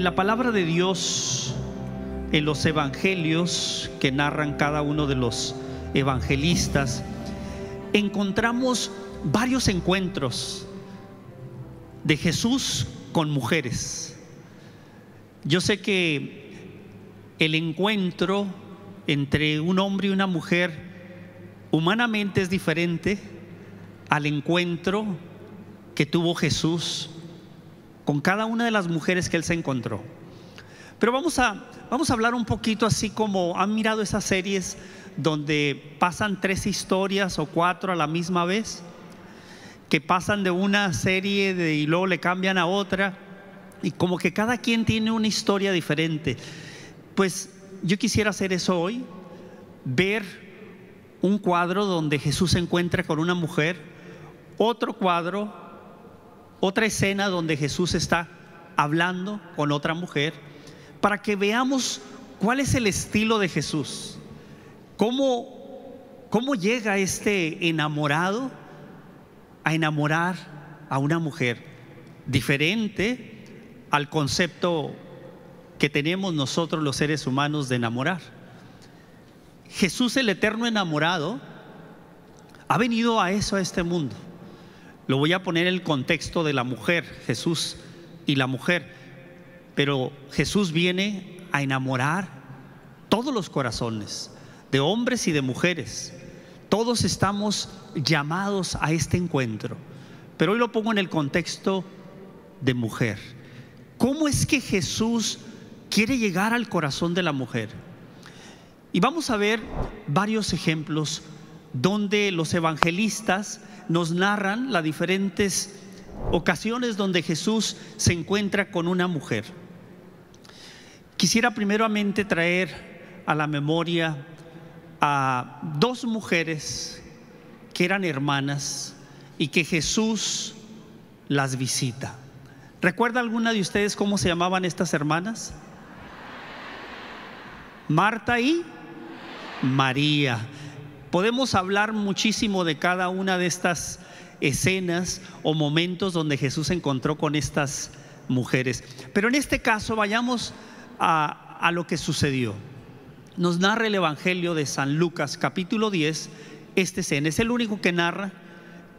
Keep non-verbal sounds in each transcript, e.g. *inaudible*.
En la palabra de Dios, en los evangelios que narran cada uno de los evangelistas, encontramos varios encuentros de Jesús con mujeres. Yo sé que el encuentro entre un hombre y una mujer humanamente es diferente al encuentro que tuvo Jesús con cada una de las mujeres que él se encontró. Pero vamos a, vamos a hablar un poquito así como han mirado esas series donde pasan tres historias o cuatro a la misma vez, que pasan de una serie de, y luego le cambian a otra, y como que cada quien tiene una historia diferente. Pues yo quisiera hacer eso hoy, ver un cuadro donde Jesús se encuentra con una mujer, otro cuadro otra escena donde Jesús está hablando con otra mujer para que veamos cuál es el estilo de Jesús. ¿Cómo, cómo llega este enamorado a enamorar a una mujer diferente al concepto que tenemos nosotros los seres humanos de enamorar? Jesús el eterno enamorado ha venido a eso, a este mundo lo voy a poner en el contexto de la mujer, Jesús y la mujer. Pero Jesús viene a enamorar todos los corazones, de hombres y de mujeres. Todos estamos llamados a este encuentro. Pero hoy lo pongo en el contexto de mujer. ¿Cómo es que Jesús quiere llegar al corazón de la mujer? Y vamos a ver varios ejemplos donde los evangelistas nos narran las diferentes ocasiones donde Jesús se encuentra con una mujer. Quisiera primeramente traer a la memoria a dos mujeres que eran hermanas y que Jesús las visita. ¿Recuerda alguna de ustedes cómo se llamaban estas hermanas? Marta y María. Podemos hablar muchísimo de cada una de estas escenas o momentos donde Jesús se encontró con estas mujeres. Pero en este caso vayamos a, lo que sucedió. Nos narra el Evangelio de San Lucas capítulo 10, este escena. Es el único que narra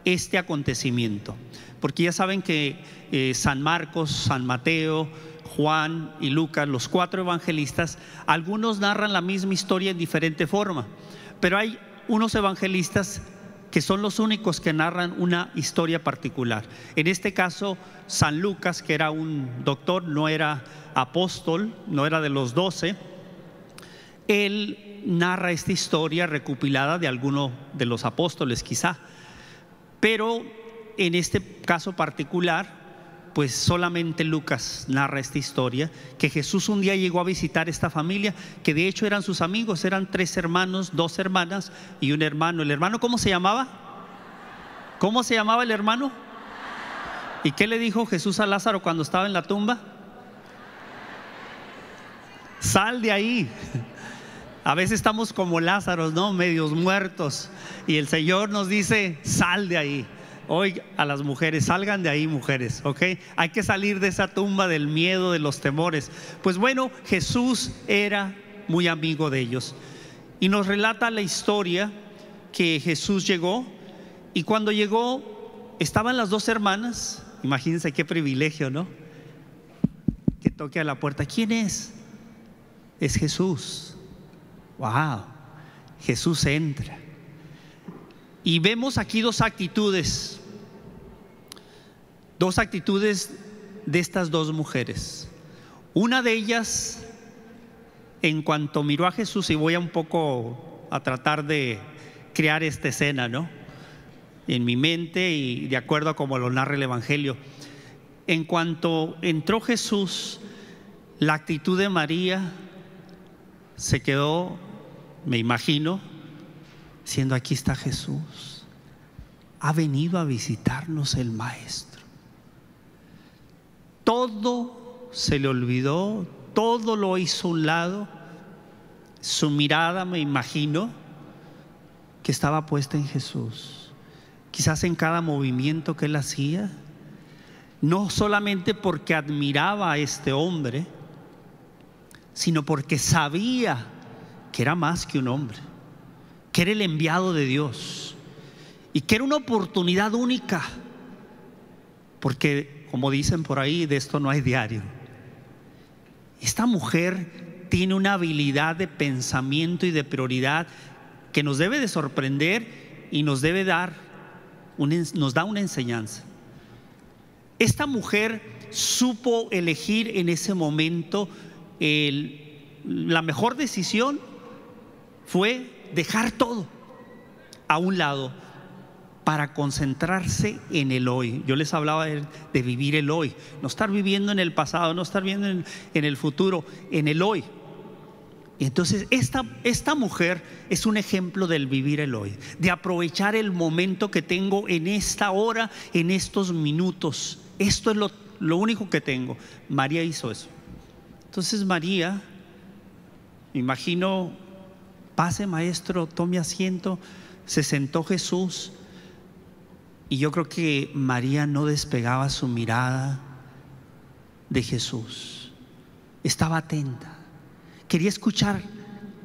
este acontecimiento. Porque ya saben que eh, San Marcos, San Mateo, Juan y Lucas, los cuatro evangelistas, algunos narran la misma historia en diferente forma. Pero hay unos evangelistas que son los únicos que narran una historia particular. En este caso, San Lucas, que era un doctor, no era apóstol, no era de los doce, él narra esta historia recopilada de alguno de los apóstoles quizá, pero en este caso particular pues solamente Lucas narra esta historia, que Jesús un día llegó a visitar esta familia, que de hecho eran sus amigos, eran tres hermanos, dos hermanas y un hermano. ¿El hermano cómo se llamaba? ¿Cómo se llamaba el hermano? ¿Y qué le dijo Jesús a Lázaro cuando estaba en la tumba? Sal de ahí. A veces estamos como Lázaro, ¿no? Medios muertos. Y el Señor nos dice, sal de ahí. Hoy a las mujeres, salgan de ahí mujeres, ¿ok? Hay que salir de esa tumba del miedo, de los temores. Pues bueno, Jesús era muy amigo de ellos. Y nos relata la historia que Jesús llegó y cuando llegó estaban las dos hermanas, imagínense qué privilegio, ¿no? Que toque a la puerta. ¿Quién es? Es Jesús. Wow. Jesús entra. Y vemos aquí dos actitudes, dos actitudes de estas dos mujeres. Una de ellas, en cuanto miró a Jesús, y voy a un poco a tratar de crear esta escena, ¿no? En mi mente y de acuerdo a como lo narra el Evangelio. En cuanto entró Jesús, la actitud de María se quedó, me imagino, siendo aquí está Jesús. Ha venido a visitarnos el Maestro. Todo se le olvidó, todo lo hizo a un lado. Su mirada, me imagino, que estaba puesta en Jesús. Quizás en cada movimiento que él hacía. no solamente porque admiraba a este hombre, sino porque sabía que era más que un hombre, que era el enviado de Dios y que era una oportunidad única, porque como dicen por ahí, de esto no hay diario. Esta mujer tiene una habilidad de pensamiento y de prioridad que nos debe de sorprender y nos debe dar, nos da una enseñanza. Esta mujer supo elegir en ese momento la mejor decisión fue dejar todo a un lado para concentrarse en el hoy. Yo les hablaba de, vivir el hoy, no estar viviendo en el pasado, no estar viviendo en, el futuro, en el hoy. Y entonces esta, esta mujer es un ejemplo del vivir el hoy, de aprovechar el momento que tengo en esta hora, en estos minutos. Esto es lo, lo único que tengo. María hizo eso. Entonces María, imagino, pase maestro, tome asiento, se sentó Jesús y yo creo que María no despegaba su mirada de Jesús. Estaba atenta. Quería escuchar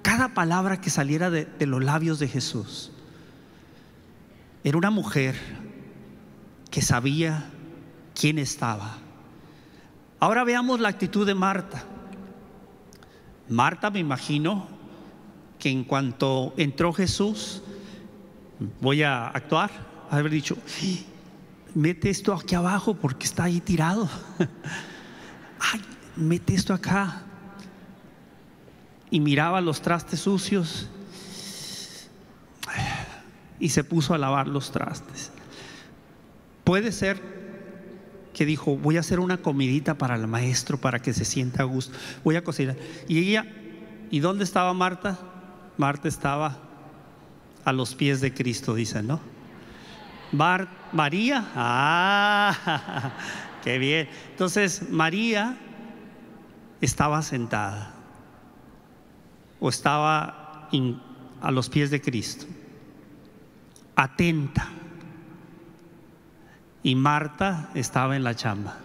cada palabra que saliera de, de los labios de Jesús. Era una mujer que sabía quién estaba. Ahora veamos la actitud de Marta. Marta me imagino que en cuanto entró Jesús, voy a actuar, haber dicho, mete esto aquí abajo porque está ahí tirado. *laughs* Ay, mete esto acá. Y miraba los trastes sucios y se puso a lavar los trastes. Puede ser que dijo, voy a hacer una comidita para el maestro para que se sienta a gusto. Voy a cocinar. Y ella, ¿y dónde estaba Marta? Marta estaba a los pies de Cristo, dicen, ¿no? María, ah, *laughs* qué bien. Entonces, María estaba sentada o estaba a los pies de Cristo, atenta y Marta estaba en la chamba.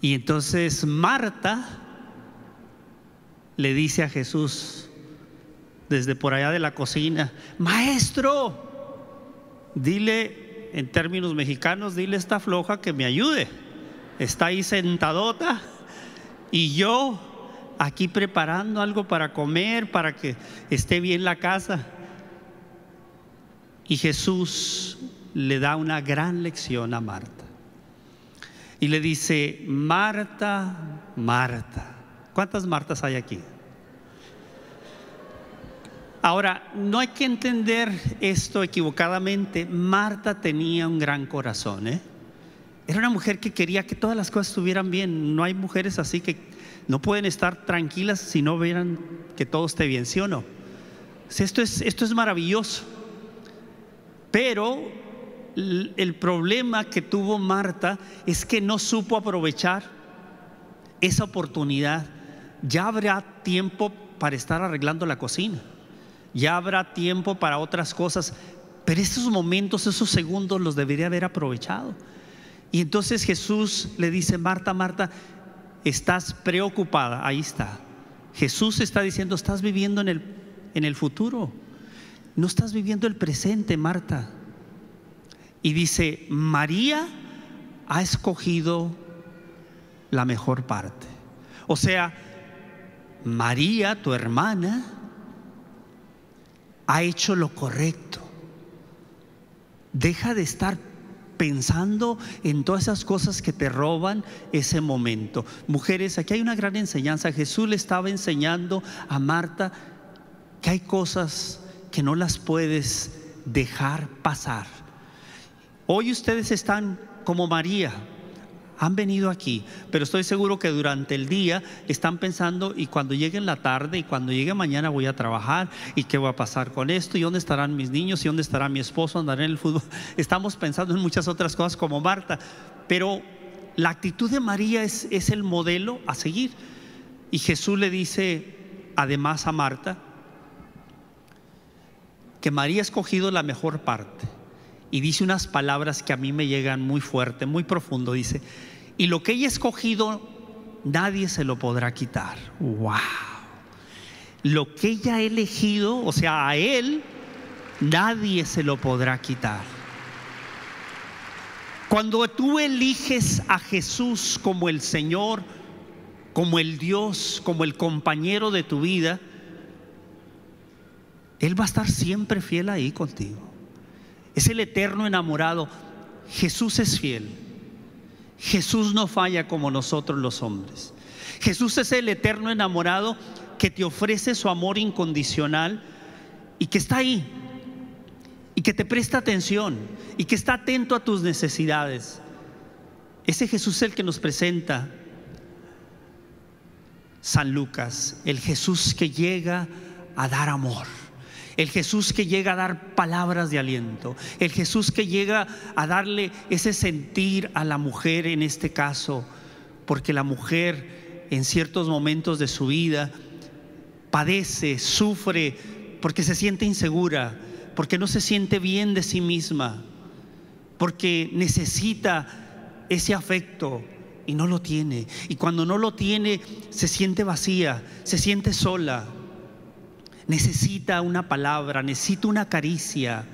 Y entonces Marta le dice a Jesús desde por allá de la cocina, maestro, dile en términos mexicanos, dile a esta floja que me ayude. Está ahí sentadota y yo aquí preparando algo para comer, para que esté bien la casa. Y Jesús le da una gran lección a Marta. Y le dice, Marta, Marta. ¿Cuántas Martas hay aquí? Ahora, no hay que entender esto equivocadamente. Marta tenía un gran corazón. ¿eh? Era una mujer que quería que todas las cosas estuvieran bien. No hay mujeres así que no pueden estar tranquilas si no vieran que todo esté bien, ¿sí o no? Esto es, esto es maravilloso. Pero el problema que tuvo Marta es que no supo aprovechar esa oportunidad. Ya habrá tiempo para estar arreglando la cocina, ya habrá tiempo para otras cosas, pero esos momentos, esos segundos los debería haber aprovechado. Y entonces Jesús le dice, Marta, Marta, estás preocupada, ahí está. Jesús está diciendo, estás viviendo en el, en el futuro, no estás viviendo el presente, Marta. Y dice, María ha escogido la mejor parte. O sea, María, tu hermana, ha hecho lo correcto. Deja de estar pensando en todas esas cosas que te roban ese momento. Mujeres, aquí hay una gran enseñanza. Jesús le estaba enseñando a Marta que hay cosas que no las puedes dejar pasar Hoy ustedes están como María, han venido aquí, pero estoy seguro que durante el día están pensando y cuando llegue la tarde y cuando llegue mañana voy a trabajar y qué va a pasar con esto y dónde estarán mis niños y dónde estará mi esposo, andaré en el fútbol. *laughs* Estamos pensando en muchas otras cosas como Marta, pero la actitud de María es, es el modelo a seguir. Y Jesús le dice además a Marta que María ha escogido la mejor parte y dice unas palabras que a mí me llegan muy fuerte, muy profundo. Dice, y lo que ella ha escogido, nadie se lo podrá quitar. ¡Wow! Lo que ella ha elegido, o sea, a él, nadie se lo podrá quitar. Cuando tú eliges a Jesús como el Señor, como el Dios, como el compañero de tu vida, Él va a estar siempre fiel ahí contigo. Es el eterno enamorado. Jesús es fiel. Jesús no falla como nosotros los hombres. Jesús es el eterno enamorado que te ofrece su amor incondicional y que está ahí y que te presta atención y que está atento a tus necesidades. Ese Jesús es el que nos presenta San Lucas, el Jesús que llega a dar amor el Jesús que llega a dar palabras de aliento, el Jesús que llega a darle ese sentir a la mujer en este caso, porque la mujer en ciertos momentos de su vida padece, sufre, porque se siente insegura, porque no se siente bien de sí misma, porque necesita ese afecto y no lo tiene. Y cuando no lo tiene, se siente vacía, se siente sola necesita una palabra, necesita una caricia,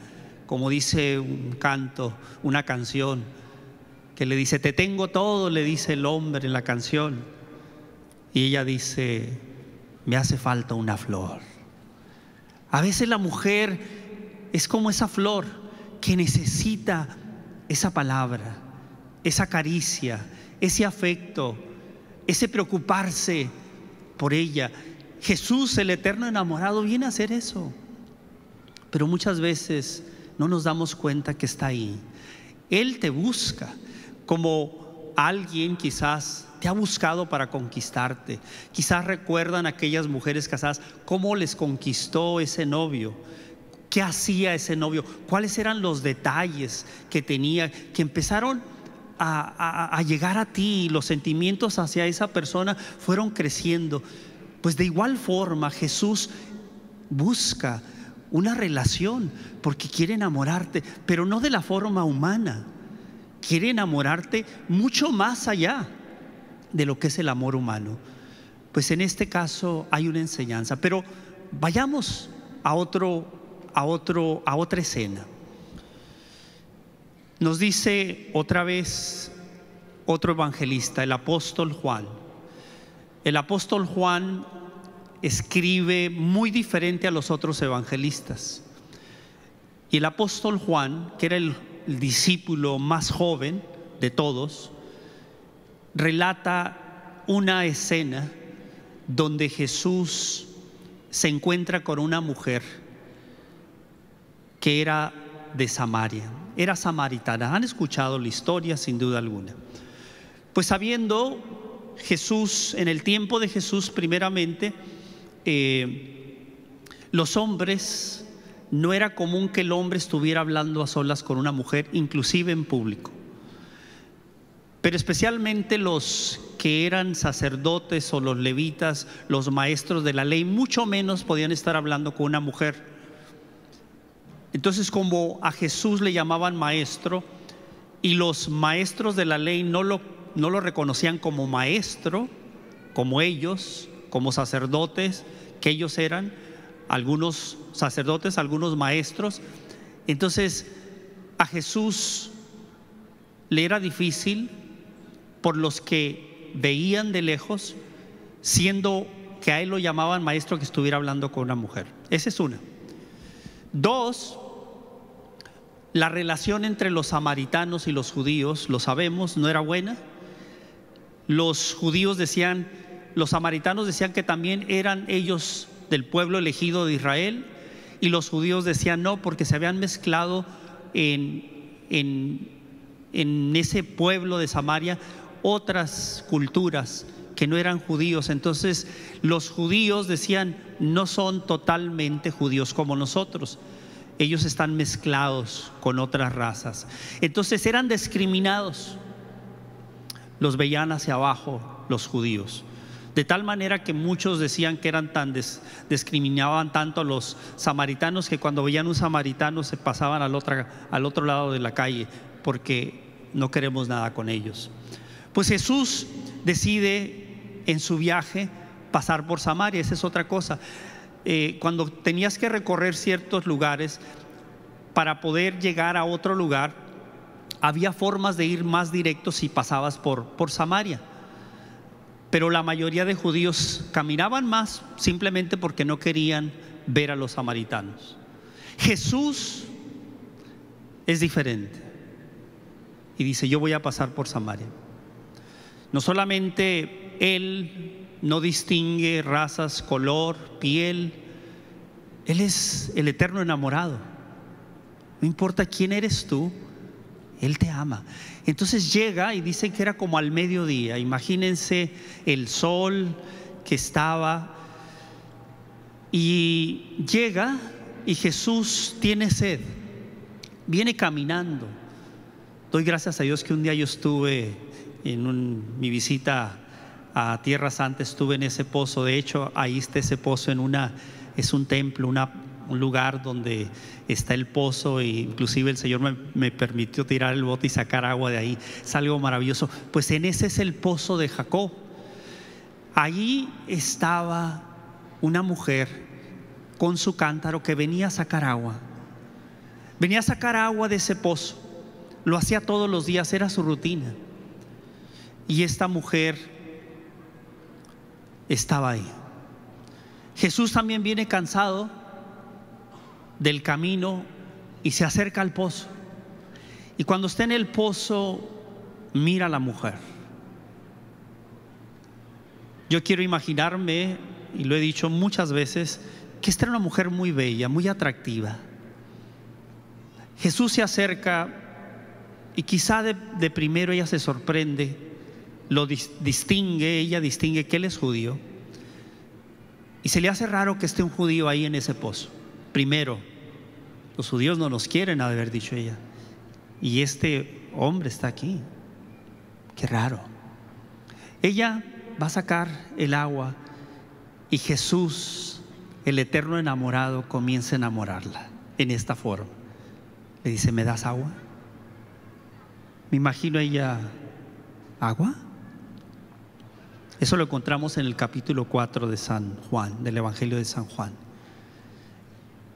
como dice un canto, una canción, que le dice, te tengo todo, le dice el hombre en la canción. Y ella dice, me hace falta una flor. A veces la mujer es como esa flor que necesita esa palabra, esa caricia, ese afecto, ese preocuparse por ella. Jesús, el eterno enamorado, viene a hacer eso. Pero muchas veces no nos damos cuenta que está ahí. Él te busca como alguien quizás te ha buscado para conquistarte. Quizás recuerdan aquellas mujeres casadas cómo les conquistó ese novio. ¿Qué hacía ese novio? ¿Cuáles eran los detalles que tenía? Que empezaron a, llegar a ti. Los sentimientos hacia esa persona fueron creciendo. Pues de igual forma Jesús busca una relación porque quiere enamorarte, pero no de la forma humana. Quiere enamorarte mucho más allá de lo que es el amor humano. Pues en este caso hay una enseñanza, pero vayamos a otro a otro a otra escena. Nos dice otra vez otro evangelista, el apóstol Juan. El apóstol Juan escribe muy diferente a los otros evangelistas. Y el apóstol Juan, que era el, discípulo más joven de todos, relata una escena donde Jesús se encuentra con una mujer que era de Samaria, era samaritana. Han escuchado la historia sin duda alguna. Pues sabiendo Jesús, en el tiempo de Jesús primeramente, eh, los hombres, no era común que el hombre estuviera hablando a solas con una mujer, inclusive en público. Pero especialmente los que eran sacerdotes o los levitas, los maestros de la ley, mucho menos podían estar hablando con una mujer. Entonces, como a Jesús le llamaban maestro y los maestros de la ley no lo no lo reconocían como maestro, como ellos, como sacerdotes, que ellos eran, algunos sacerdotes, algunos maestros. Entonces, a Jesús le era difícil por los que veían de lejos, siendo que a él lo llamaban maestro que estuviera hablando con una mujer. Esa es una. Dos, la relación entre los samaritanos y los judíos, lo sabemos, no era buena los judíos decían, los samaritanos decían que también eran ellos del pueblo elegido de Israel y los judíos decían no porque se habían mezclado en, en, en ese pueblo de Samaria otras culturas que no eran judíos. Entonces los judíos decían, no son totalmente judíos como nosotros. Ellos están mezclados con otras razas. Entonces eran discriminados los veían hacia abajo los judíos. De tal manera que muchos decían que eran tan discriminaban tanto a los samaritanos que cuando veían un samaritano se pasaban al otro, al otro lado de la calle porque no queremos nada con ellos. Pues Jesús decide en su viaje pasar por Samaria, esa es otra cosa. Eh, cuando tenías que recorrer ciertos lugares para poder llegar a otro lugar, había formas de ir más directos si pasabas por, por Samaria. Pero la mayoría de judíos caminaban más simplemente porque no querían ver a los samaritanos. Jesús es diferente. Y dice, yo voy a pasar por Samaria. No solamente Él no distingue razas, color, piel. Él es el eterno enamorado. No importa quién eres tú, Él te ama. Entonces llega y dicen que era como al mediodía. Imagínense el sol que estaba. Y llega y Jesús tiene sed. Viene caminando. Doy gracias a Dios que un día yo estuve en mi visita a Tierra Santa estuve en ese pozo. De hecho, ahí está ese pozo en una, es un templo, un lugar donde está el pozo e inclusive el Señor me, me, permitió tirar el bote y sacar agua de ahí. Es algo maravilloso. Pues en ese es el pozo de Jacob. Allí estaba una mujer con su cántaro que venía a sacar agua. Venía a sacar agua de ese pozo. Lo hacía todos los días, era su rutina. Y esta mujer estaba ahí. Jesús también viene cansado del camino y se acerca al pozo. Y cuando está en el pozo, mira a la mujer. Yo quiero imaginarme, y lo he dicho muchas veces, que esta era una mujer muy bella, muy atractiva. Jesús se acerca y quizá de, primero ella se sorprende lo distingue, ella distingue que él es judío. Y se le hace raro que esté un judío ahí en ese pozo. Primero, los judíos no nos quieren, ha de haber dicho ella. Y este hombre está aquí. Qué raro. Ella va a sacar el agua y Jesús, el eterno enamorado, comienza a enamorarla en esta forma. Le dice, ¿me das agua? Me imagino ella, ¿agua? Eso lo encontramos en el capítulo 4 de San Juan, del Evangelio de San Juan.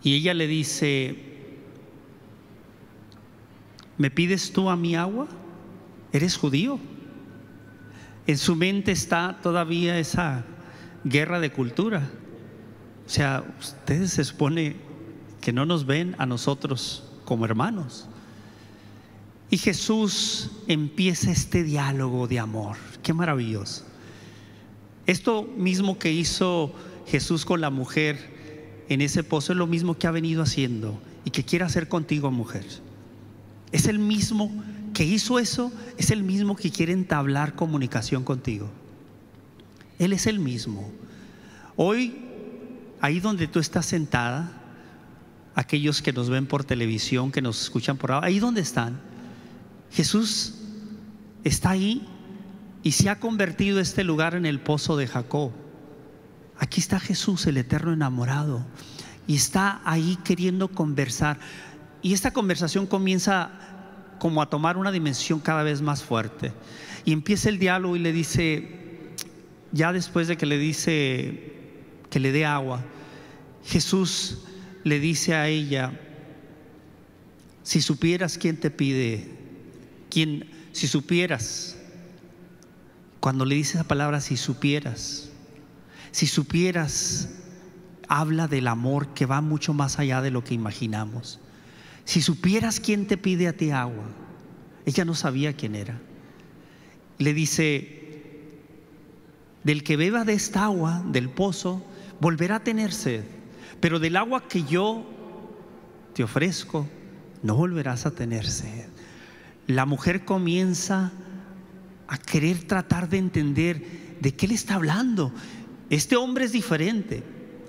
Y ella le dice, ¿me pides tú a mi agua? ¿Eres judío? En su mente está todavía esa guerra de cultura. O sea, ustedes se supone que no nos ven a nosotros como hermanos. Y Jesús empieza este diálogo de amor. Qué maravilloso. Esto mismo que hizo Jesús con la mujer en ese pozo es lo mismo que ha venido haciendo y que quiere hacer contigo, mujer. Es el mismo que hizo eso, es el mismo que quiere entablar comunicación contigo. Él es el mismo. Hoy, ahí donde tú estás sentada, aquellos que nos ven por televisión, que nos escuchan por ahí donde están, Jesús está ahí y se ha convertido este lugar en el pozo de Jacob. Aquí está Jesús, el eterno enamorado, y está ahí queriendo conversar. Y esta conversación comienza como a tomar una dimensión cada vez más fuerte. Y empieza el diálogo y le dice, ya después de que le dice que le dé agua, Jesús le dice a ella, si supieras quién te pide, quién, si supieras cuando le dice esa palabra, si supieras, si supieras, habla del amor que va mucho más allá de lo que imaginamos. Si supieras quién te pide a ti agua, ella no sabía quién era. Le dice, del que beba de esta agua, del pozo, volverá a tener sed, pero del agua que yo te ofrezco, no volverás a tener sed. La mujer comienza a querer tratar de entender de qué le está hablando. Este hombre es diferente.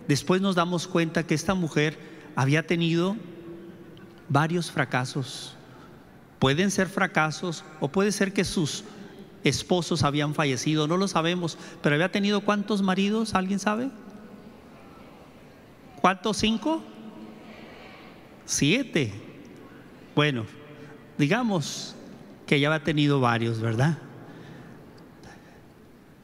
Después nos damos cuenta que esta mujer había tenido varios fracasos. Pueden ser fracasos o puede ser que sus esposos habían fallecido, no lo sabemos, pero había tenido cuántos maridos, ¿alguien sabe? ¿Cuántos? ¿Cinco? Siete. Bueno, digamos que ya había tenido varios, ¿verdad?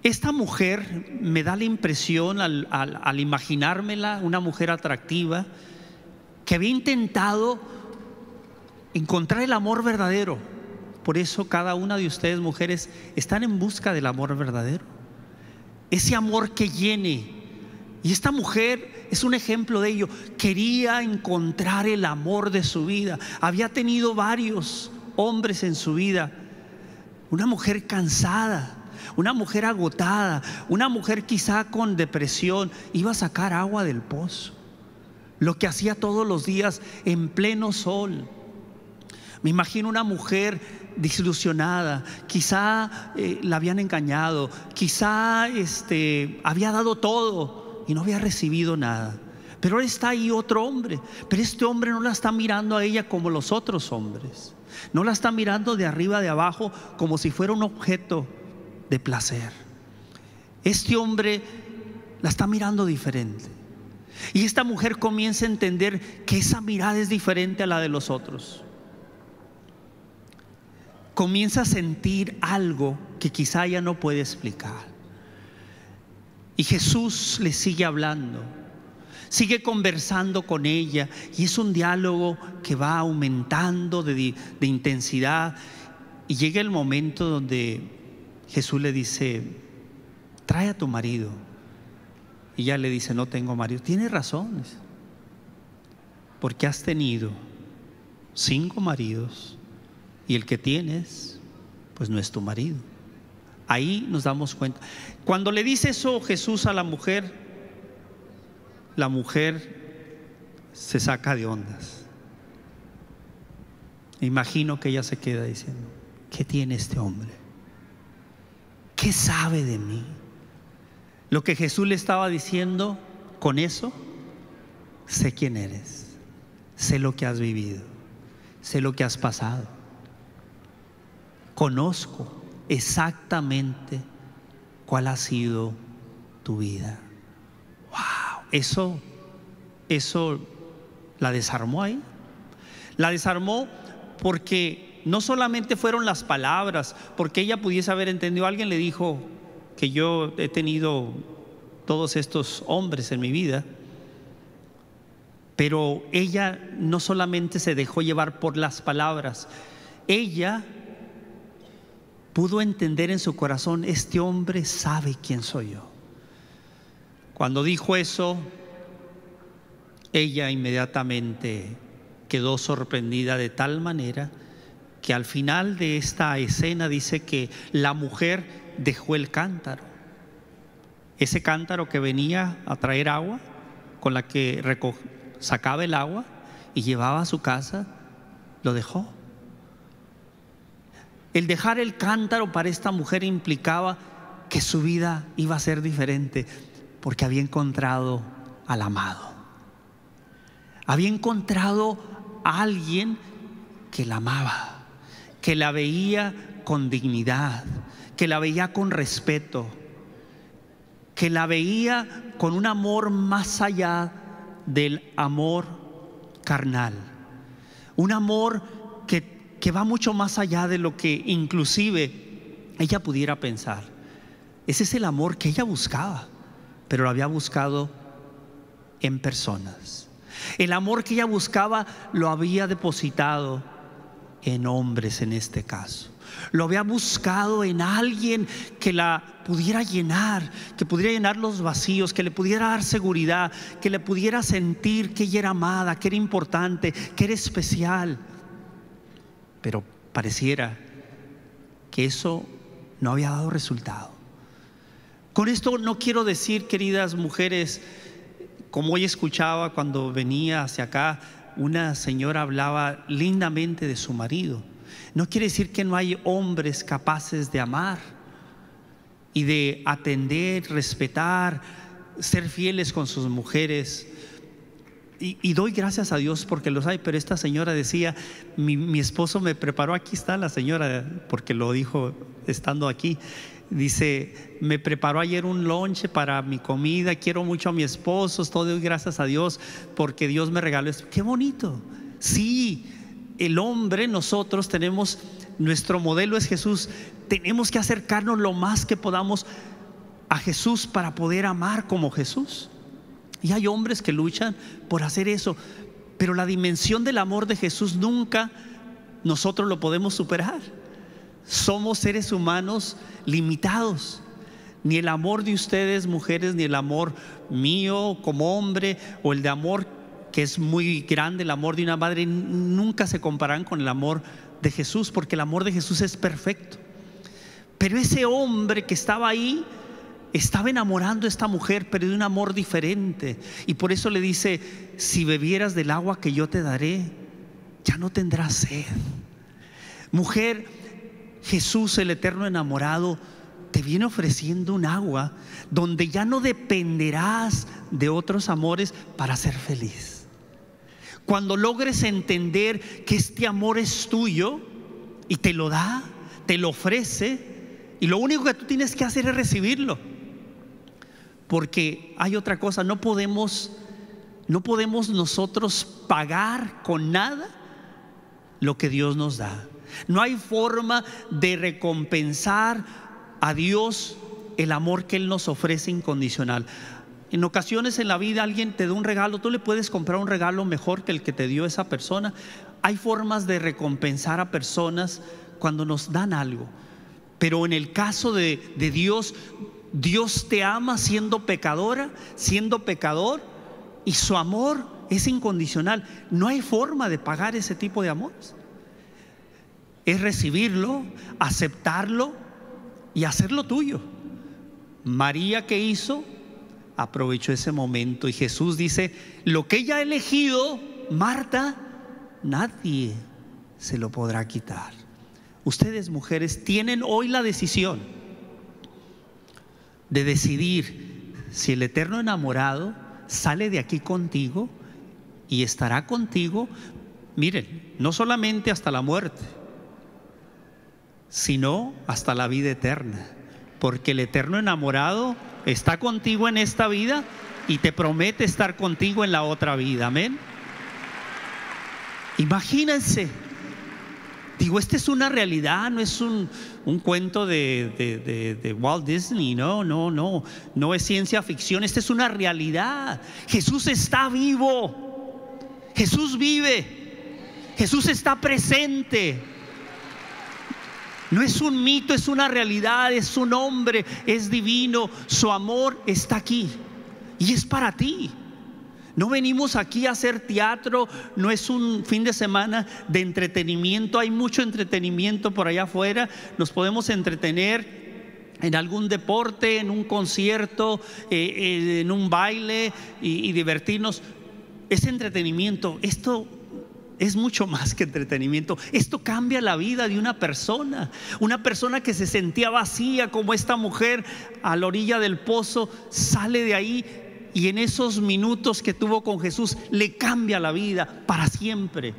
Esta mujer me da la impresión al, imaginármela, una mujer atractiva, que había intentado encontrar el amor verdadero. Por eso cada una de ustedes, mujeres, están en busca del amor verdadero. Ese amor que llene. Y esta mujer es un ejemplo de ello. Quería encontrar el amor de su vida. Había tenido varios hombres en su vida. Una mujer cansada, una mujer agotada, una mujer quizá con depresión. Iba a sacar agua del pozo. Lo que hacía todos los días en pleno sol me imagino una mujer desilusionada, quizá eh, la habían engañado, quizá este, había dado todo y no había recibido nada. Pero ahora está ahí otro hombre, pero este hombre no la está mirando a ella como los otros hombres. No la está mirando de arriba, de abajo, como si fuera un objeto de placer. Este hombre la está mirando diferente. Y esta mujer comienza a entender que esa mirada es diferente a la de los otros comienza a sentir algo que quizá ya no puede explicar. Y Jesús le sigue hablando, sigue conversando con ella y es un diálogo que va aumentando de, de intensidad y llega el momento donde Jesús le dice, trae a tu marido. Y ella le dice, no tengo marido. Tiene razones, porque has tenido cinco maridos y el que tienes, pues no es tu marido. Ahí nos damos cuenta. Cuando le dice eso Jesús a la mujer, la mujer se saca de ondas. Imagino que ella se queda diciendo, ¿qué tiene este hombre? ¿Qué sabe de mí? Lo que Jesús le estaba diciendo con eso, sé quién eres, sé lo que has vivido, sé lo que has pasado conozco exactamente cuál ha sido tu vida. Wow, eso, eso la desarmó ahí. La desarmó porque no solamente fueron las palabras, porque ella pudiese haber entendido, alguien le dijo que yo he tenido todos estos hombres en mi vida, pero ella no solamente se dejó llevar por las palabras, ella pudo entender en su corazón, este hombre sabe quién soy yo. Cuando dijo eso, ella inmediatamente quedó sorprendida de tal manera que al final de esta escena dice que la mujer dejó el cántaro. Ese cántaro que venía a traer agua, con la que sacaba el agua y llevaba a su casa, lo dejó. El dejar el cántaro para esta mujer implicaba que su vida iba a ser diferente porque había encontrado al amado. Había encontrado a alguien que la amaba, que la veía con dignidad, que la veía con respeto, que la veía con un amor más allá del amor carnal. Un amor que que va mucho más allá de lo que inclusive ella pudiera pensar. Ese es el amor que ella buscaba, pero lo había buscado en personas. El amor que ella buscaba lo había depositado en hombres en este caso. Lo había buscado en alguien que la pudiera llenar, que pudiera llenar los vacíos, que le pudiera dar seguridad, que le pudiera sentir que ella era amada, que era importante, que era especial pero pareciera que eso no había dado resultado. Con esto no quiero decir, queridas mujeres, como hoy escuchaba cuando venía hacia acá, una señora hablaba lindamente de su marido. No quiere decir que no hay hombres capaces de amar y de atender, respetar, ser fieles con sus mujeres. y, doy gracias a Dios porque los hay, pero esta señora decía, mi, mi, esposo me preparó, aquí está la señora, porque lo dijo estando aquí, dice, me preparó ayer un lunch para mi comida, quiero mucho a mi esposo, doy gracias a Dios porque Dios me regaló esto. Qué bonito. Sí, el hombre, nosotros tenemos, nuestro modelo es Jesús, tenemos que acercarnos lo más que podamos a Jesús para poder amar como Jesús. Y hay hombres que luchan por hacer eso, pero la dimensión del amor de Jesús nunca nosotros lo podemos superar. Somos seres humanos limitados. Ni el amor de ustedes, mujeres, ni el amor mío como hombre, o el de amor que es muy grande, el amor de una madre, nunca se comparan con el amor de Jesús, porque el amor de Jesús es perfecto. Pero ese hombre que estaba ahí, estaba enamorando a esta mujer, pero de un amor diferente. Y por eso le dice, si bebieras del agua que yo te daré, ya no tendrás sed. Mujer, Jesús, el eterno enamorado, te viene ofreciendo un agua donde ya no dependerás de otros amores para ser feliz. Cuando logres entender que este amor es tuyo y te lo da, te lo ofrece, y lo único que tú tienes que hacer es recibirlo. Porque hay otra cosa, no podemos no podemos nosotros pagar con nada lo que Dios nos da. No hay forma de recompensar a Dios el amor que Él nos ofrece incondicional. En ocasiones en la vida alguien te da un regalo, tú le puedes comprar un regalo mejor que el que te dio esa persona. Hay formas de recompensar a personas cuando nos dan algo. Pero en el caso de, de Dios, Dios te ama siendo pecadora, siendo pecador, y su amor es incondicional. No hay forma de pagar ese tipo de amores. Es recibirlo, aceptarlo y hacerlo tuyo. María que hizo, aprovechó ese momento y Jesús dice, lo que ella ha elegido, Marta, nadie se lo podrá quitar. Ustedes mujeres tienen hoy la decisión de decidir si el eterno enamorado sale de aquí contigo y estará contigo, miren, no solamente hasta la muerte, sino hasta la vida eterna. Porque el eterno enamorado está contigo en esta vida y te promete estar contigo en la otra vida. Amén. Imagínense Digo, esta es una realidad, no es un, cuento de, de, Walt Disney, no, no, no, no es ciencia ficción, esta es una realidad. Jesús está vivo, Jesús vive, Jesús está presente. No es un mito, es una realidad, es un hombre, es divino, su amor está aquí y es para ti. No venimos aquí a hacer teatro, no es un fin de semana de entretenimiento, hay mucho entretenimiento por allá afuera, nos podemos entretener en algún deporte, en un concierto, eh, eh, en un baile y, y divertirnos. Es entretenimiento, esto es mucho más que entretenimiento. Esto cambia la vida de una persona. Una persona que se sentía vacía como esta mujer a la orilla del pozo sale de ahí y en esos minutos que tuvo con Jesús le cambia la vida para siempre.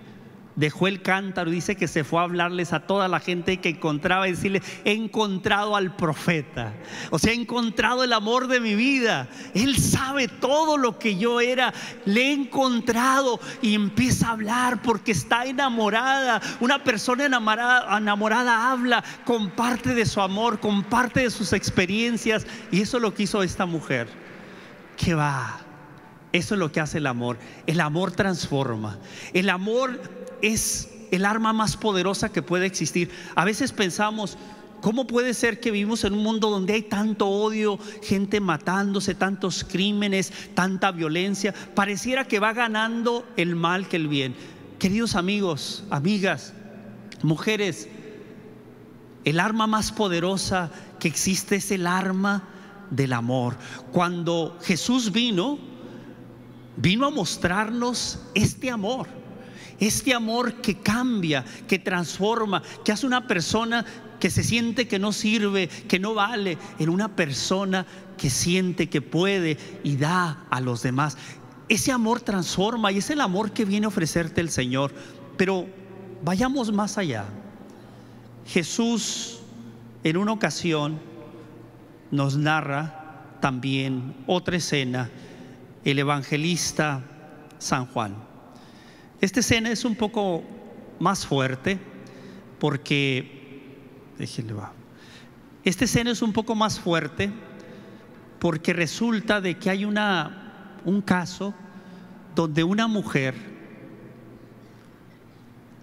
Dejó el cántaro, dice que se fue a hablarles a toda la gente que encontraba y decirle, he encontrado al profeta, o sea, he encontrado el amor de mi vida. Él sabe todo lo que yo era, le he encontrado y empieza a hablar porque está enamorada. Una persona enamorada, enamorada habla, comparte de su amor, comparte de sus experiencias y eso es lo que hizo esta mujer. ¿Qué va? Eso es lo que hace el amor. El amor transforma. El amor es el arma más poderosa que puede existir. A veces pensamos, ¿cómo puede ser que vivimos en un mundo donde hay tanto odio, gente matándose, tantos crímenes, tanta violencia? Pareciera que va ganando el mal que el bien. Queridos amigos, amigas, mujeres, el arma más poderosa que existe es el arma del amor. Cuando Jesús vino, vino a mostrarnos este amor. Este amor que cambia, que transforma, que hace una persona que se siente que no sirve, que no vale, en una persona que siente que puede y da a los demás. ese amor transforma y es el amor que viene a ofrecerte el Señor. Pero vayamos más allá. Jesús en una ocasión nos narra también otra escena, el evangelista San Juan. Esta escena es un poco más fuerte porque, déjenle va. Esta escena es un poco más fuerte porque resulta de que hay una, un caso donde una mujer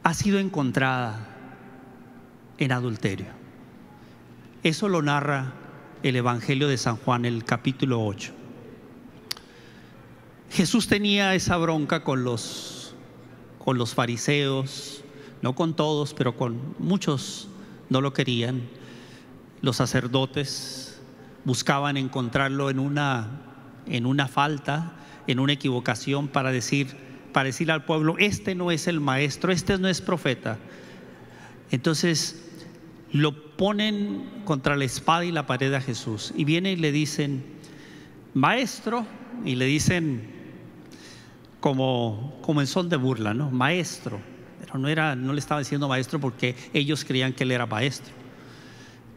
ha sido encontrada en adulterio. Eso lo narra el Evangelio de San Juan, el capítulo 8. Jesús tenía esa bronca con los, con los fariseos, no con todos, pero con muchos no lo querían. Los sacerdotes buscaban encontrarlo en una, en una falta, en una equivocación para decir, para decir al pueblo, este no es el maestro, este no es profeta. Entonces lo ponen contra la espada y la pared a Jesús y vienen y le dicen, maestro, y le dicen como, como en son de burla, ¿no? Maestro, pero no, era, no le estaba diciendo maestro porque ellos creían que él era maestro.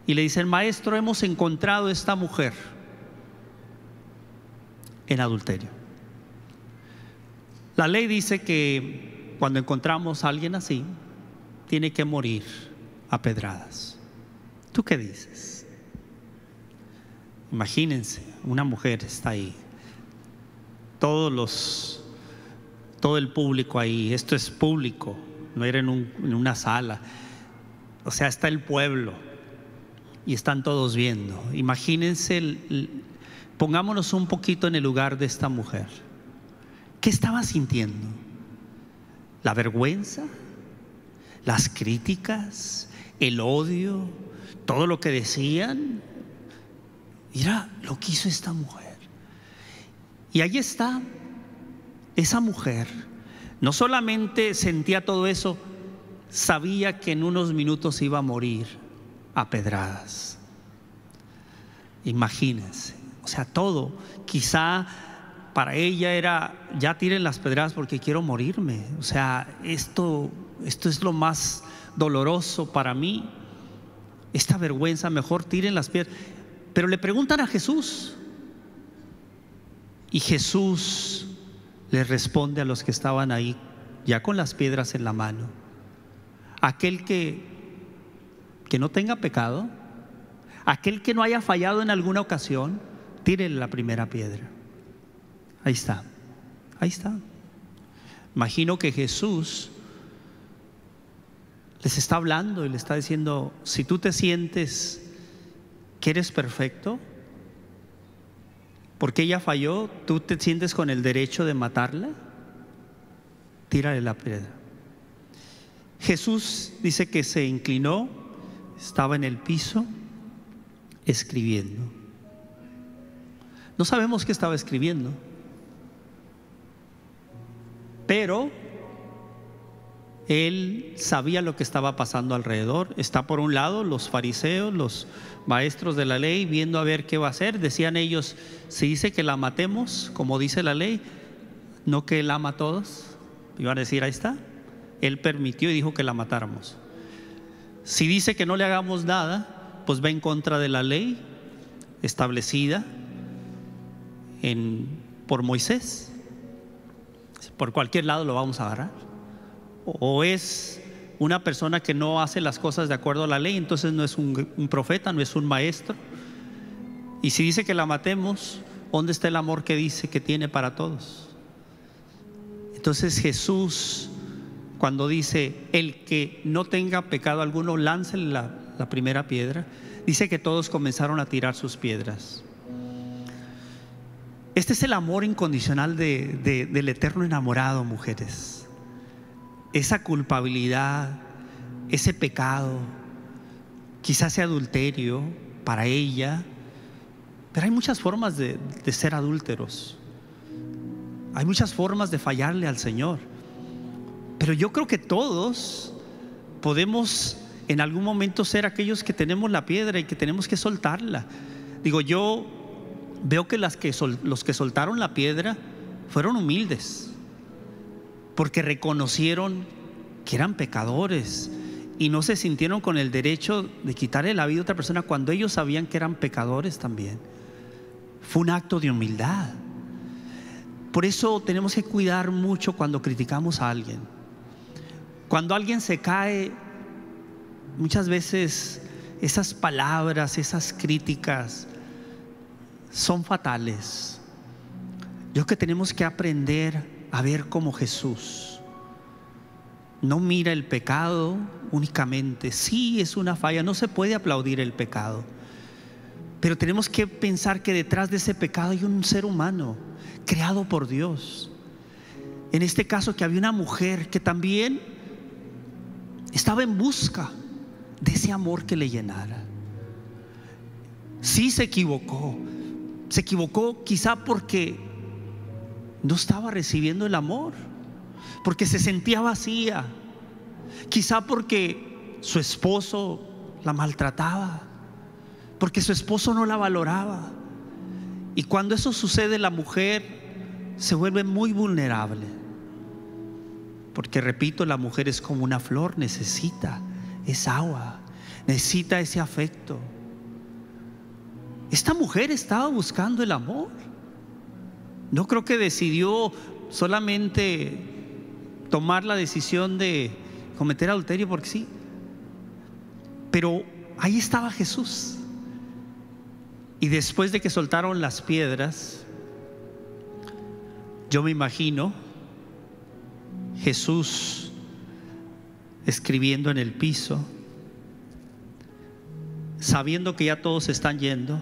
Y le dicen, maestro, hemos encontrado esta mujer en adulterio. La ley dice que cuando encontramos a alguien así, tiene que morir a pedradas. ¿Tú qué dices? Imagínense, una mujer está ahí, todos los, todo el público ahí, esto es público, no era en, una sala, o sea, está el pueblo y están todos viendo. Imagínense, pongámonos un poquito en el lugar de esta mujer. ¿Qué estaba sintiendo? ¿La vergüenza? ¿Las críticas? ¿El odio? ¿Todo lo que decían? Mira lo que hizo esta mujer. Y ahí está esa mujer. No solamente sentía todo eso, sabía que en unos minutos iba a morir a pedradas. Imagínense, o sea, todo. Quizá para ella era, ya tiren las pedradas porque quiero morirme. O sea, esto, esto es lo más doloroso para mí. Esta vergüenza, mejor tiren las piedras. Pero le preguntan a Jesús. Y Jesús le responde a los que estaban ahí, ya con las piedras en la mano. Aquel que que no tenga pecado, aquel que no haya fallado en alguna ocasión, tire la primera piedra. Ahí está, ahí está. Imagino que Jesús les está hablando y le está diciendo, si tú te sientes que eres perfecto, porque ella falló, tú te sientes con el derecho de matarla, tírale la piedra. Jesús dice que se inclinó estaba en el piso escribiendo. No sabemos qué estaba escribiendo, pero él sabía lo que estaba pasando alrededor. Está por un lado los fariseos, los maestros de la ley, viendo a ver qué va a hacer. Decían ellos, si dice que la matemos, como dice la ley, no que él ama a todos. Iban a decir, ahí está. Él permitió y dijo que la matáramos. Si dice que no le hagamos nada, pues va en contra de la ley establecida en, por Moisés. Por cualquier lado lo vamos a agarrar. O es una persona que no hace las cosas de acuerdo a la ley, entonces no es un, profeta, no es un maestro. Y si dice que la matemos, ¿dónde está el amor que dice que tiene para todos? Entonces Jesús cuando dice, el que no tenga pecado alguno, lance la, primera piedra, dice que todos comenzaron a tirar sus piedras. Este es el amor incondicional de, del eterno enamorado, mujeres. Esa culpabilidad, ese pecado, quizás sea adulterio para ella, pero hay muchas formas de, de ser adúlteros. Hay muchas formas de fallarle al Señor. Pero yo creo que todos podemos en algún momento ser aquellos que tenemos la piedra y que tenemos que soltarla. Digo, yo veo que, las que los que soltaron la piedra fueron humildes, porque reconocieron que eran pecadores y no se sintieron con el derecho de quitarle la vida a otra persona cuando ellos sabían que eran pecadores también. Fue un acto de humildad. Por eso tenemos que cuidar mucho cuando criticamos a alguien. Cuando alguien se cae, muchas veces esas palabras, esas críticas son fatales. Yo que tenemos que aprender a ver como Jesús. No mira el pecado únicamente. Sí, es una falla, no se puede aplaudir el pecado. Pero tenemos que pensar que detrás de ese pecado hay un ser humano creado por Dios. En este caso que había una mujer que también estaba en busca de ese amor que le llenara. Sí se equivocó. Se equivocó quizá porque no estaba recibiendo el amor, porque se sentía vacía, quizá porque su esposo la maltrataba, porque su esposo no la valoraba. Y cuando eso sucede, la mujer se vuelve muy vulnerable. Porque repito, la mujer es como una flor, necesita es agua, necesita ese afecto. Esta mujer estaba buscando el amor. No creo que decidió solamente tomar la decisión de cometer adulterio porque sí. Pero ahí estaba Jesús. Y después de que soltaron las piedras, yo me imagino Jesús escribiendo en el piso, sabiendo que ya todos están yendo,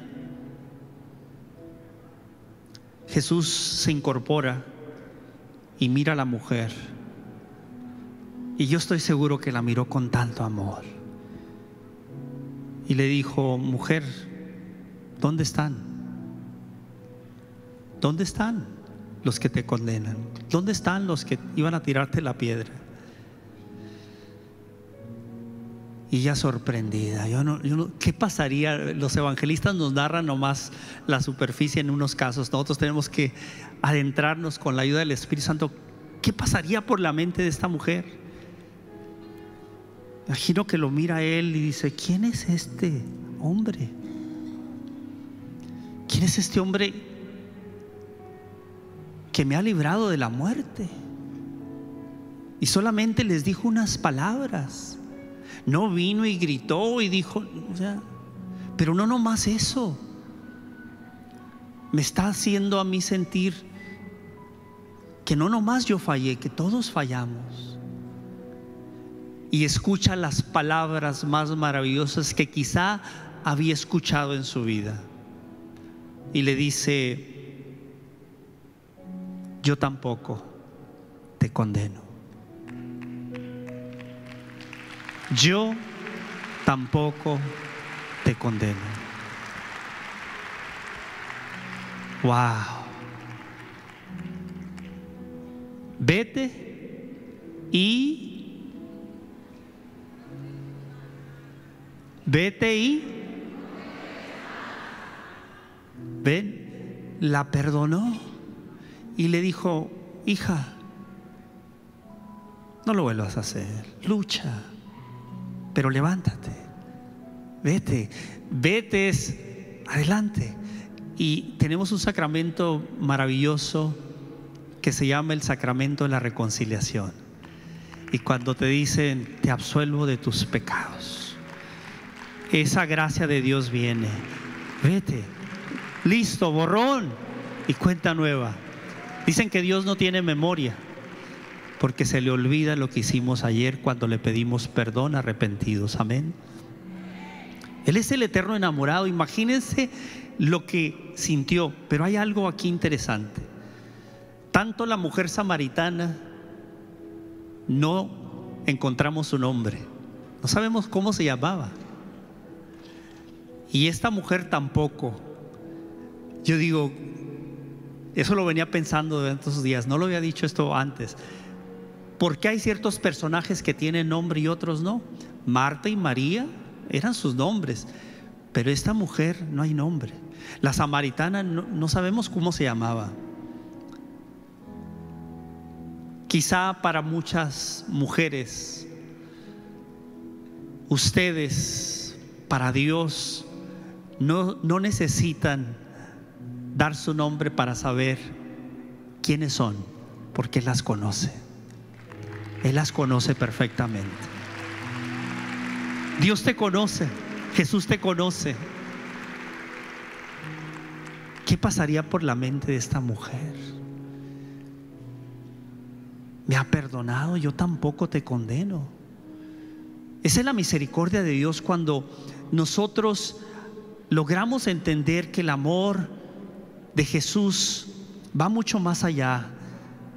Jesús se incorpora y mira a la mujer. Y yo estoy seguro que la miró con tanto amor. Y le dijo, mujer, ¿dónde están? ¿Dónde están los que te condenan? ¿Dónde están los que iban a tirarte la piedra? Y ya sorprendida, yo no, ¿qué pasaría? Los evangelistas nos narran nomás la superficie en unos casos, nosotros tenemos que adentrarnos con la ayuda del Espíritu Santo. ¿Qué pasaría por la mente de esta mujer? Imagino que lo mira él y dice, ¿quién es este hombre? ¿Quién es este hombre que me ha librado de la muerte? Y solamente les dijo unas palabras. No vino y gritó y dijo, o sea, pero no nomás eso. Me está haciendo a mí sentir que no nomás yo fallé, que todos fallamos. Y escucha las palabras más maravillosas que quizá había escuchado en su vida. Y le dice, yo tampoco te condeno. Yo tampoco te condeno. Wow. Vete y vete y ven, la perdonó y le dijo, hija, no lo vuelvas a hacer, lucha pero levántate, vete, vete es adelante. Y tenemos un sacramento maravilloso que se llama el sacramento de la reconciliación. Y cuando te dicen, te absuelvo de tus pecados, esa gracia de Dios viene. Vete, listo, borrón y cuenta nueva. Dicen que Dios no tiene memoria porque se le olvida lo que hicimos ayer cuando le pedimos perdón arrepentidos. Amén. Él es el eterno enamorado. Imagínense lo que sintió. Pero hay algo aquí interesante. Tanto la mujer samaritana no encontramos su nombre. No sabemos cómo se llamaba. Y esta mujer tampoco. Yo digo, eso lo venía pensando durante estos días. No lo había dicho esto antes. ¿Por qué hay ciertos personajes que tienen nombre y otros no? Marta y María eran sus nombres, pero esta mujer no hay nombre. La samaritana no, sabemos cómo se llamaba. Quizá para muchas mujeres, ustedes, para Dios, no, no necesitan dar su nombre para saber quiénes son, porque las conoce. Él las conoce perfectamente. Dios te conoce, Jesús te conoce. ¿Qué pasaría por la mente de esta mujer? Me ha perdonado, yo tampoco te condeno. Esa es la misericordia de Dios cuando nosotros logramos entender que el amor de Jesús va mucho más allá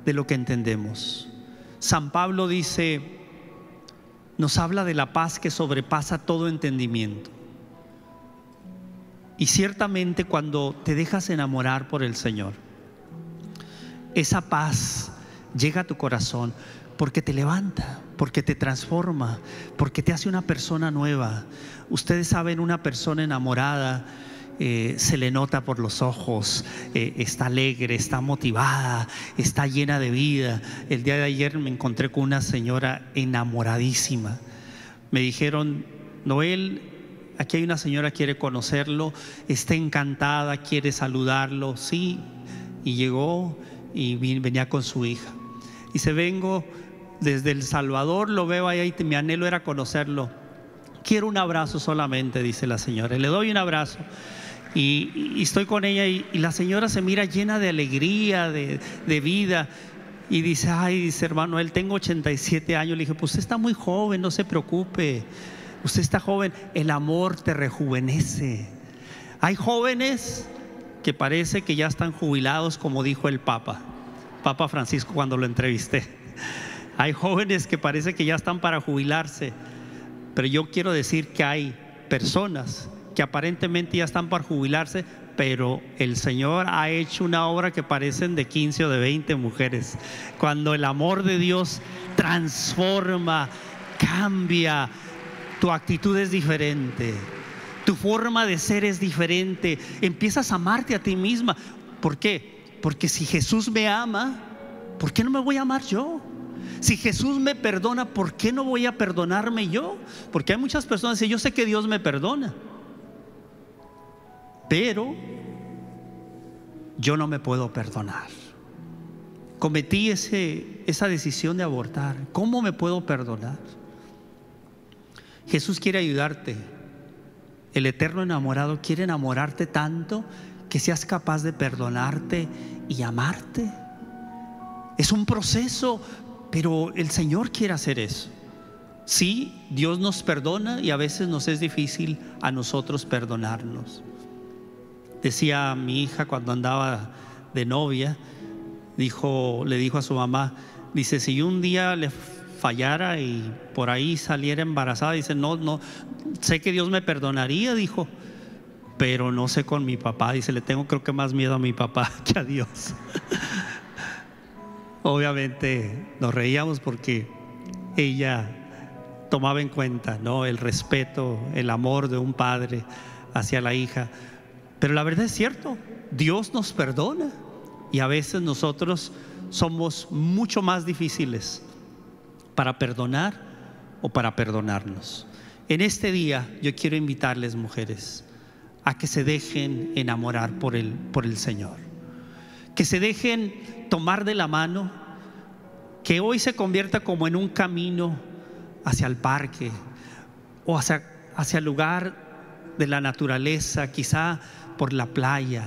de lo que entendemos. San Pablo dice, nos habla de la paz que sobrepasa todo entendimiento. Y ciertamente cuando te dejas enamorar por el Señor, esa paz llega a tu corazón porque te levanta, porque te transforma, porque te hace una persona nueva. Ustedes saben, una persona enamorada eh, se le nota por los ojos, eh, está alegre, está motivada, está llena de vida. El día de ayer me encontré con una señora enamoradísima. Me dijeron, Noel, aquí hay una señora quiere conocerlo, está encantada, quiere saludarlo, sí, y llegó y venía con su hija. Y se vengo desde El Salvador, lo veo ahí, mi anhelo era conocerlo. Quiero un abrazo solamente, dice la señora. Le doy un abrazo. Y, estoy con ella y, la señora se mira llena de alegría, de, de, vida. Y dice, ay, dice hermano, él tengo 87 años. Le dije, pues usted está muy joven, no se preocupe. Usted está joven, el amor te rejuvenece. Hay jóvenes que parece que ya están jubilados, como dijo el Papa, Papa Francisco cuando lo entrevisté. Hay jóvenes que parece que ya están para jubilarse, pero yo quiero decir que hay personas que aparentemente ya están para jubilarse, pero el Señor ha hecho una obra que parecen de 15 o de 20 mujeres. Cuando el amor de Dios transforma, cambia, tu actitud es diferente, tu forma de ser es diferente, empiezas a amarte a ti misma. ¿Por qué? Porque si Jesús me ama, ¿por qué no me voy a amar yo? Si Jesús me perdona, ¿por qué no voy a perdonarme yo? Porque hay muchas personas que yo sé que Dios me perdona, pero yo no me puedo perdonar. Cometí ese, esa decisión de abortar. ¿Cómo me puedo perdonar? Jesús quiere ayudarte. El eterno enamorado quiere enamorarte tanto que seas capaz de perdonarte y amarte. Es un proceso, pero el Señor quiere hacer eso. Sí, Dios nos perdona y a veces nos es difícil a nosotros perdonarnos. Decía mi hija cuando andaba de novia, dijo, le dijo a su mamá, dice, si un día le fallara y por ahí saliera embarazada, dice, no, no, sé que Dios me perdonaría, dijo, pero no sé con mi papá, dice, le tengo creo que más miedo a mi papá *laughs* que a Dios. *laughs* Obviamente nos reíamos porque ella tomaba en cuenta, ¿no? El respeto, el amor de un padre hacia la hija. Pero la verdad es cierto, Dios nos perdona y a veces nosotros somos mucho más difíciles para perdonar o para perdonarnos. En este día yo quiero invitarles, mujeres, a que se dejen enamorar por el, por el Señor. Que se dejen tomar de la mano, que hoy se convierta como en un camino hacia el parque o hacia, hacia el lugar de la naturaleza, quizá por la playa,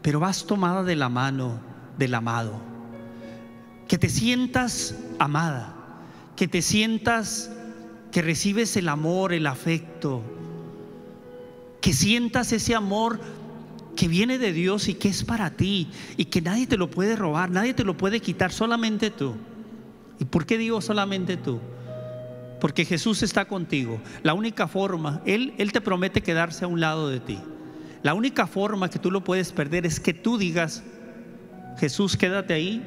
pero vas tomada de la mano del amado. Que te sientas amada que te sientas que recibes el amor, el afecto, que sientas ese amor que viene de Dios y que es para ti y que nadie te lo puede robar, nadie te lo puede quitar, solamente tú. ¿Y por qué digo solamente tú? Porque Jesús está contigo. La única forma, Él, Él te promete quedarse a un lado de ti. La única forma que tú lo puedes perder es que tú digas, Jesús, quédate ahí,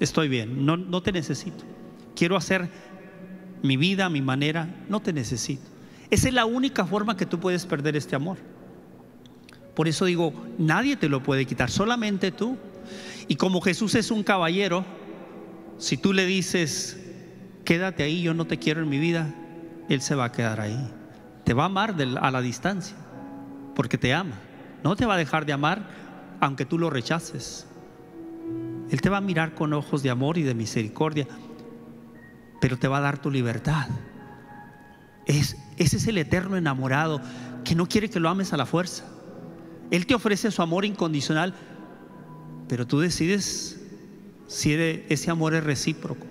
estoy bien, no, no te necesito. Quiero hacer mi vida mi manera, no te necesito. Esa es la única forma que tú puedes perder este amor. Por eso digo, nadie te lo puede quitar, solamente tú. Y como Jesús es un caballero, si tú le dices, quédate ahí, yo no te quiero en mi vida, Él se va a quedar ahí. Te va a amar a la distancia, porque te ama. No te va a dejar de amar aunque tú lo rechaces. Él te va a mirar con ojos de amor y de misericordia, pero te va a dar tu libertad. Es, ese es el eterno enamorado que no quiere que lo ames a la fuerza. Él te ofrece su amor incondicional, pero tú decides si ese amor es recíproco.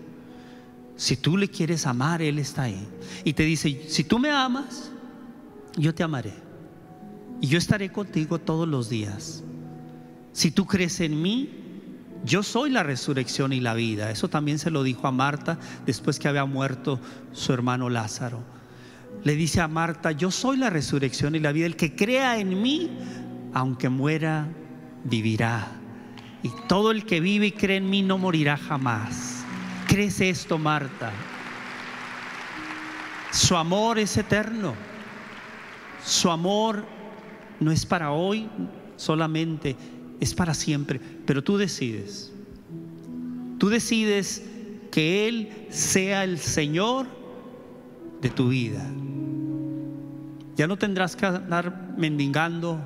Si tú le quieres amar, Él está ahí. Y te dice, si tú me amas, yo te amaré. Y yo estaré contigo todos los días. Si tú crees en mí, yo soy la resurrección y la vida. Eso también se lo dijo a Marta después que había muerto su hermano Lázaro. Le dice a Marta, yo soy la resurrección y la vida. El que crea en mí, aunque muera, vivirá. Y todo el que vive y cree en mí no morirá jamás. ¿Crees esto, Marta? Su amor es eterno. Su amor no es para hoy solamente, es para siempre. Pero tú decides. Tú decides que Él sea el Señor de tu vida. Ya no tendrás que andar mendigando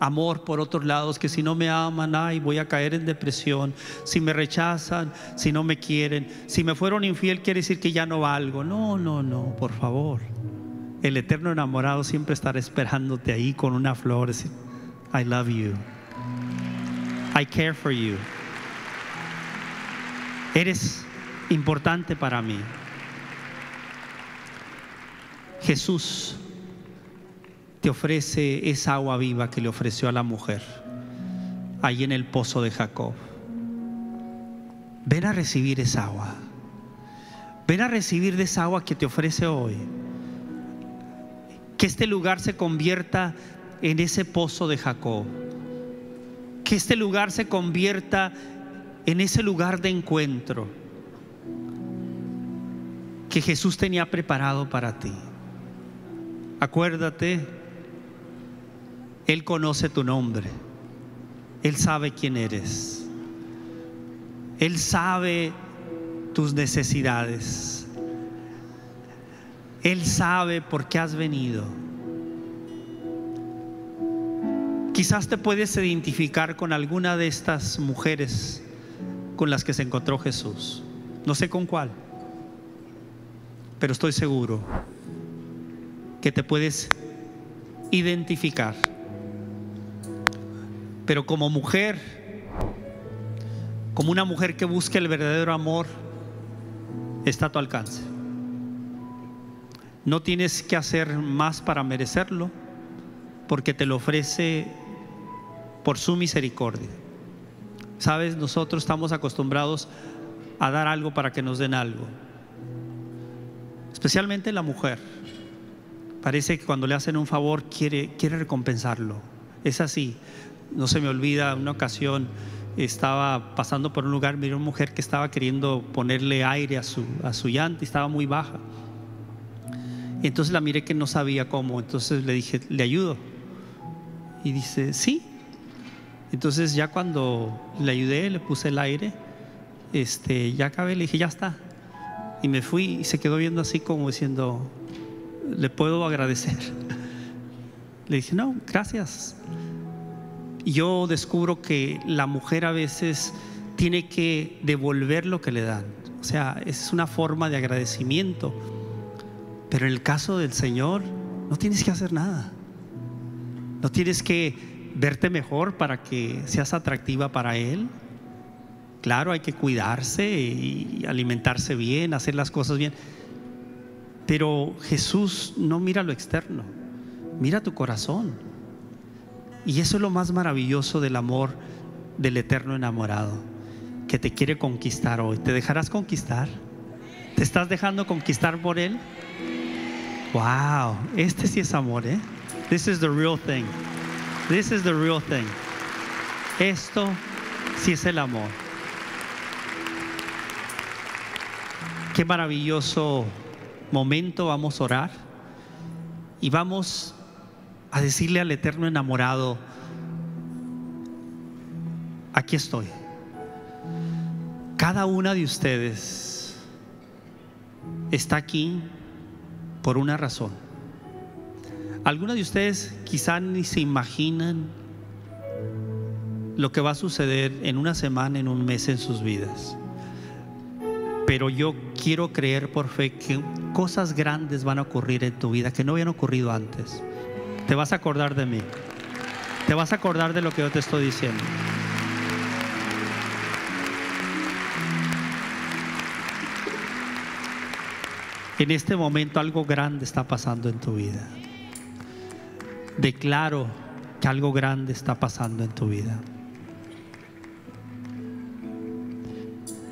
amor por otros lados, que si no me aman, ay, voy a caer en depresión, si me rechazan, si no me quieren, si me fueron infiel, quiere decir que ya no valgo. No, no, no, por favor. El eterno enamorado siempre estará esperándote ahí con una flor, I love you. I care for you. Eres importante para mí. Jesús te ofrece esa agua viva que le ofreció a la mujer ahí en el pozo de Jacob. Ven a recibir esa agua. Ven a recibir de esa agua que te ofrece hoy. Que este lugar se convierta en ese pozo de Jacob. Que este lugar se convierta en ese lugar de encuentro que Jesús tenía preparado para ti. Acuérdate él conoce tu nombre. Él sabe quién eres. Él sabe tus necesidades. Él sabe por qué has venido. Quizás te puedes identificar con alguna de estas mujeres con las que se encontró Jesús. No sé con cuál, pero estoy seguro que te puedes identificar pero como mujer, como una mujer que busca el verdadero amor, está a tu alcance. No tienes que hacer más para merecerlo, porque te lo ofrece por su misericordia. Sabes, nosotros estamos acostumbrados a dar algo para que nos den algo. Especialmente la mujer. Parece que cuando le hacen un favor quiere, quiere recompensarlo. Es así no se me olvida, una ocasión estaba pasando por un lugar, miré una mujer que estaba queriendo ponerle aire a su, a su llanta y estaba muy baja. Y entonces la miré que no sabía cómo, entonces le dije, ¿le ayudo? Y dice, sí. Entonces ya cuando le ayudé, le puse el aire, este, ya acabé, le dije, ya está. Y me fui y se quedó viendo así como diciendo, ¿le puedo agradecer? *laughs* Le dije, no, gracias yo descubro que la mujer a veces tiene que devolver lo que le dan. O sea, es una forma de agradecimiento. Pero en el caso del Señor, no tienes que hacer nada. No tienes que verte mejor para que seas atractiva para Él. Claro, hay que cuidarse y alimentarse bien, hacer las cosas bien. Pero Jesús no mira lo externo, mira tu corazón. Y eso es lo más maravilloso del amor del eterno enamorado, que te quiere conquistar hoy. ¿Te dejarás conquistar? ¿Te estás dejando conquistar por Él? Wow, este sí es amor, ¿eh? This is the real thing. This is the real thing. Esto sí es el amor. Qué maravilloso momento. Vamos a orar y vamos a decirle al eterno enamorado, aquí estoy, Cada una de ustedes está aquí por una razón. Algunos de ustedes quizá ni se imaginan lo que va a suceder en una semana, en un mes en sus vidas. Pero yo quiero creer por fe que cosas grandes van a ocurrir en tu vida que no habían ocurrido antes. Te vas a acordar de mí. Te vas a acordar de lo que yo te estoy diciendo. En este momento algo grande está pasando en tu vida. Declaro que algo grande está pasando en tu vida.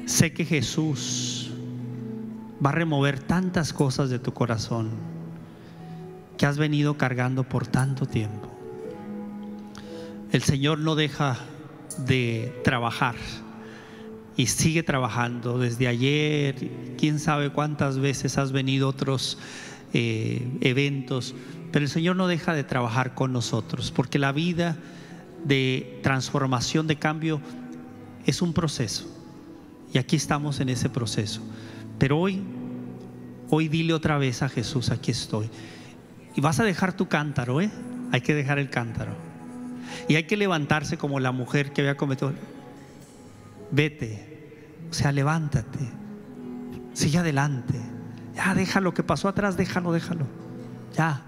Sé que Jesús va a remover tantas cosas de tu corazón que has venido cargando por tanto tiempo. El Señor no deja de trabajar y sigue trabajando. Desde ayer, quién sabe cuántas veces has venido a otros eh, eventos, pero el Señor no deja de trabajar con nosotros, porque la vida de transformación, de cambio, es un proceso. Y aquí estamos en ese proceso. Pero hoy, hoy dile otra vez a Jesús, aquí estoy. Y vas a dejar tu cántaro, ¿eh? Hay que dejar el cántaro. Y hay que levantarse como la mujer que había cometido. Vete, o sea, levántate, sigue adelante. Ya, deja lo que pasó atrás, déjalo, déjalo. Ya,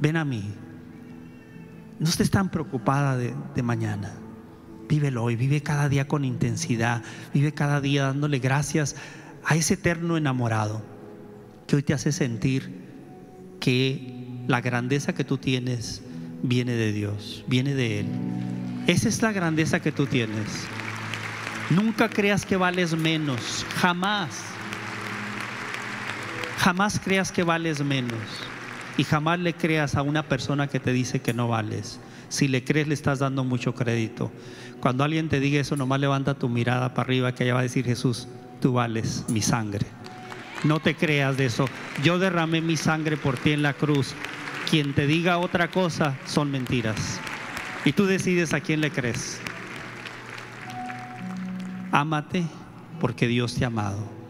ven a mí. No estés tan preocupada de, de mañana. Vívelo hoy, vive cada día con intensidad, vive cada día dándole gracias a ese eterno enamorado que hoy te hace sentir que la grandeza que tú tienes viene de Dios, viene de Él. Esa es la grandeza que tú tienes. Nunca creas que vales menos, jamás. Jamás creas que vales menos. Y jamás le creas a una persona que te dice que no vales. Si le crees, le estás dando mucho crédito. Cuando alguien te diga eso, nomás levanta tu mirada para arriba, que allá va a decir Jesús, tú vales mi sangre. No te creas de eso. Yo derramé mi sangre por ti en la cruz. Quien te diga otra cosa son mentiras. Y tú decides a quién le crees. Ámate porque Dios te ha amado.